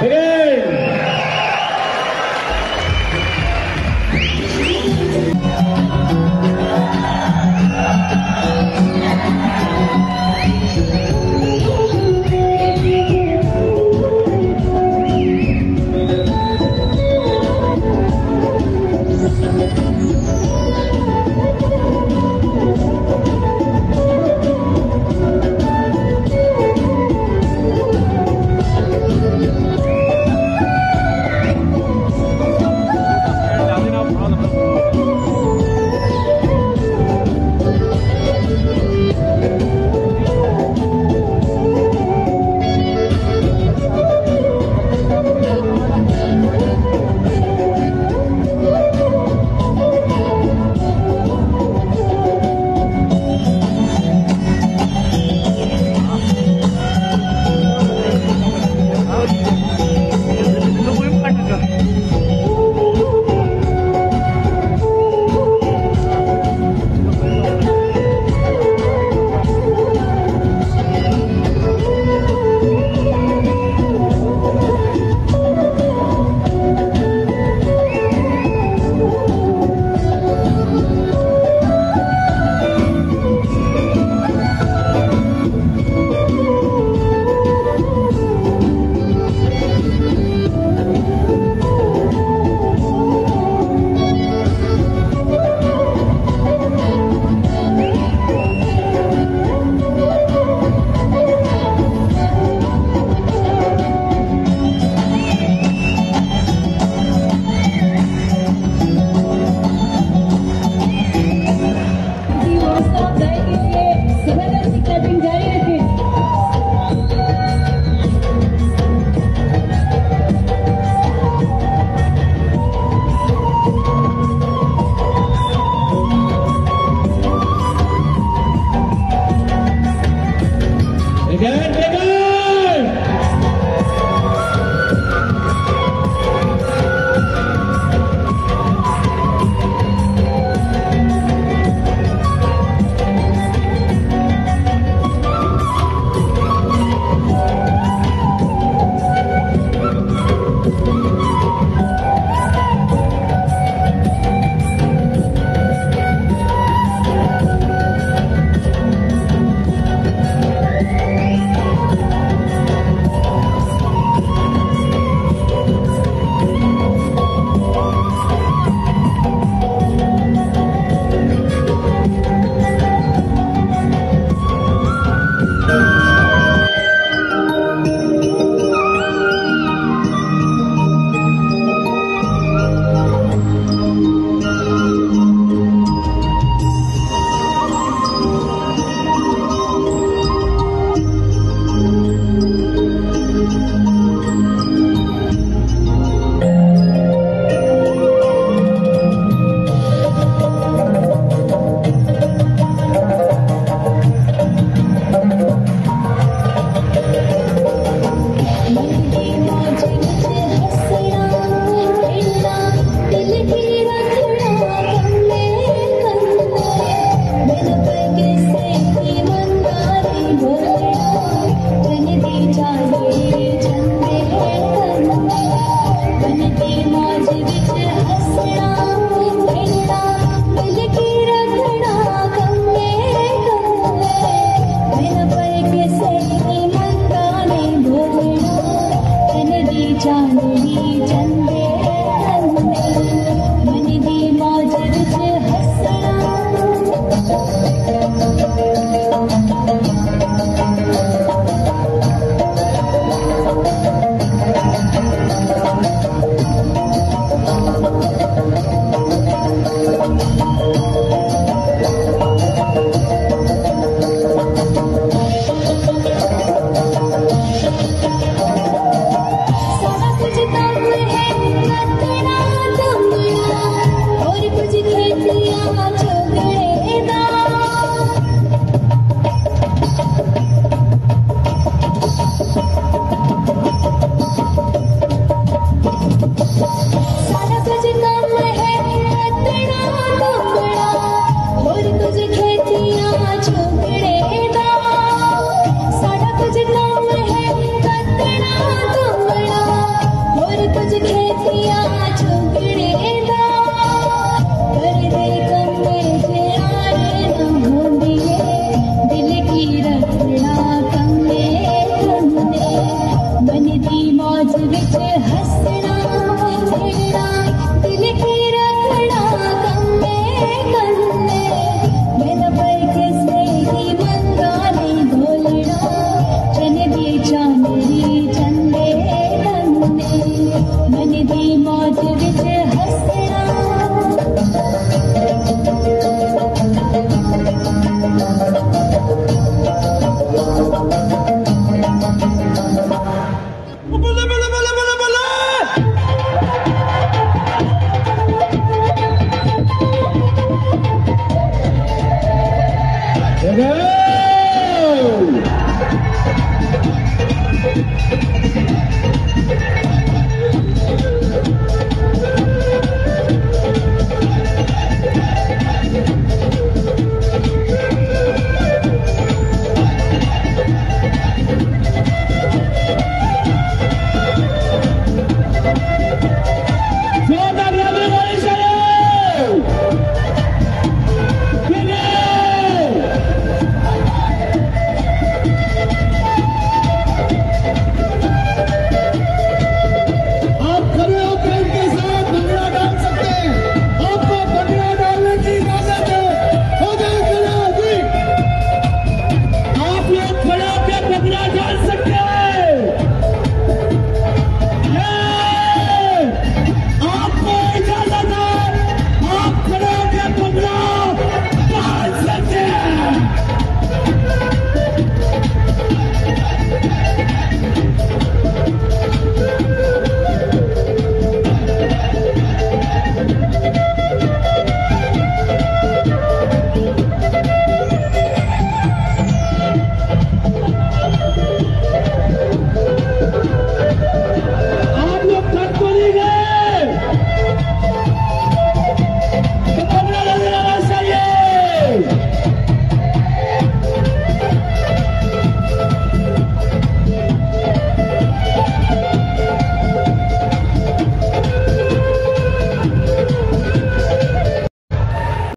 Grande!